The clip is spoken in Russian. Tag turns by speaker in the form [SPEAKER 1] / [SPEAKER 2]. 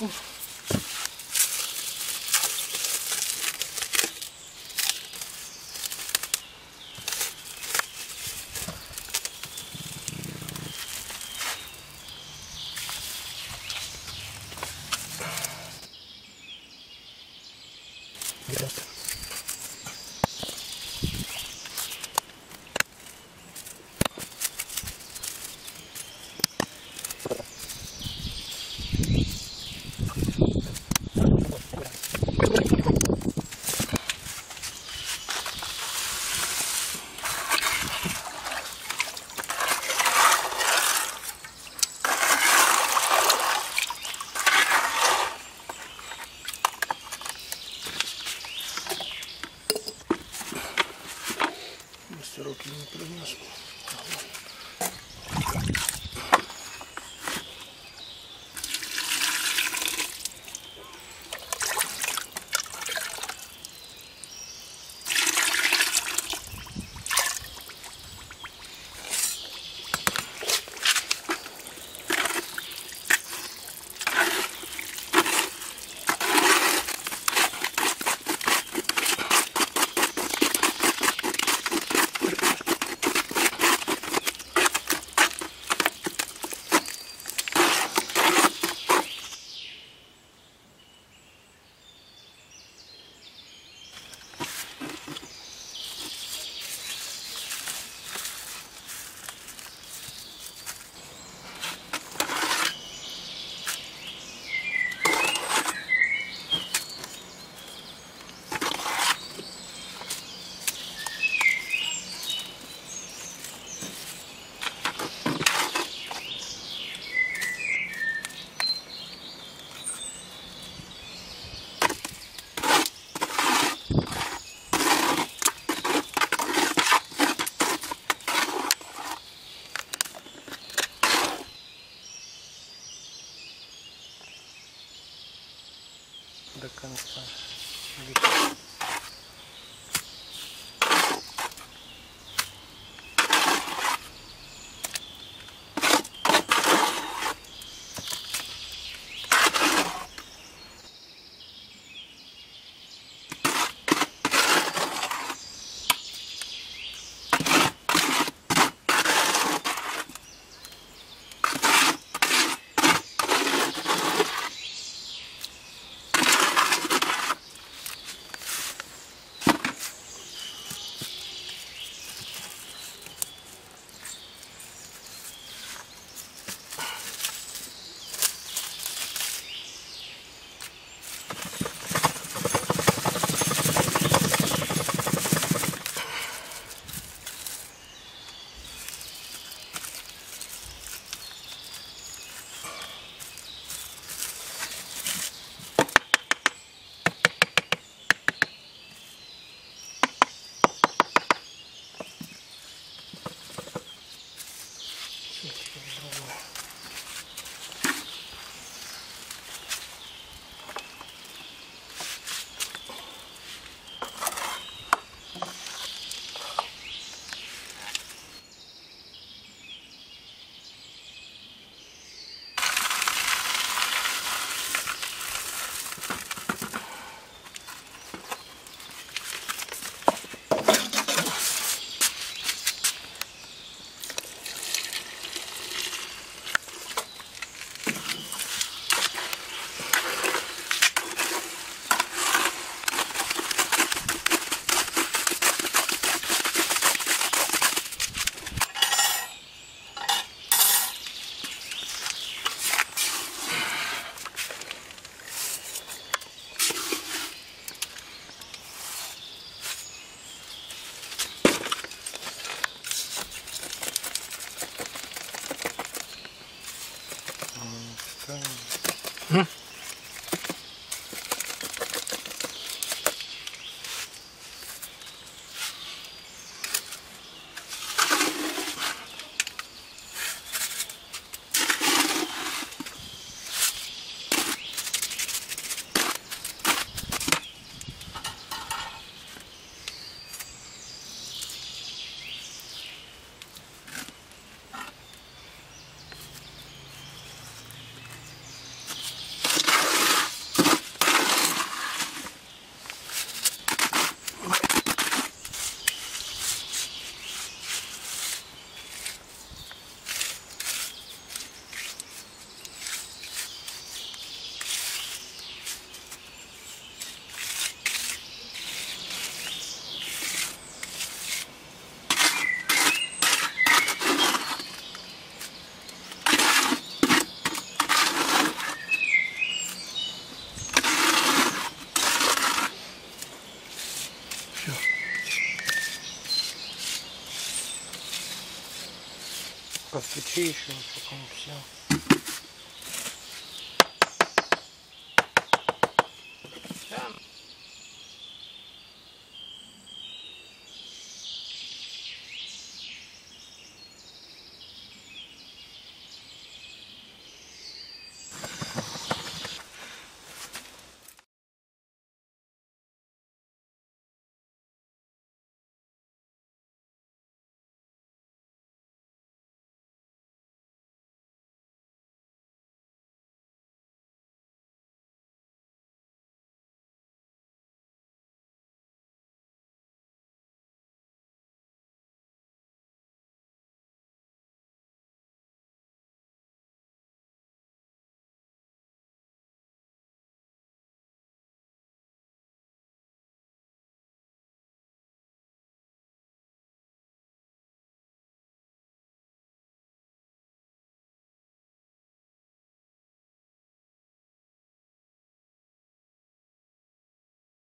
[SPEAKER 1] 嗯 До конца. посвети еще, потом все. Yeah.